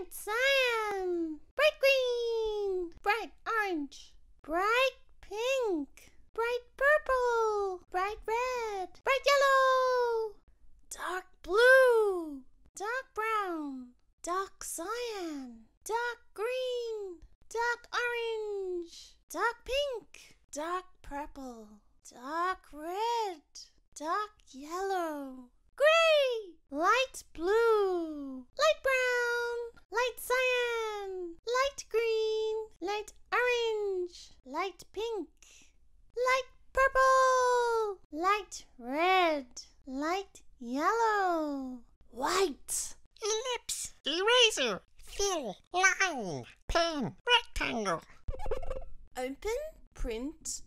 bright cyan, bright green, bright orange, bright pink, bright purple, bright red, bright yellow, dark blue, dark brown, dark cyan, dark green, dark orange, dark pink, dark purple, dark red, dark yellow, gray, light blue. Light pink, light purple, light red, light yellow, white. Ellipse, eraser, fill, line, pen, rectangle. Open, print,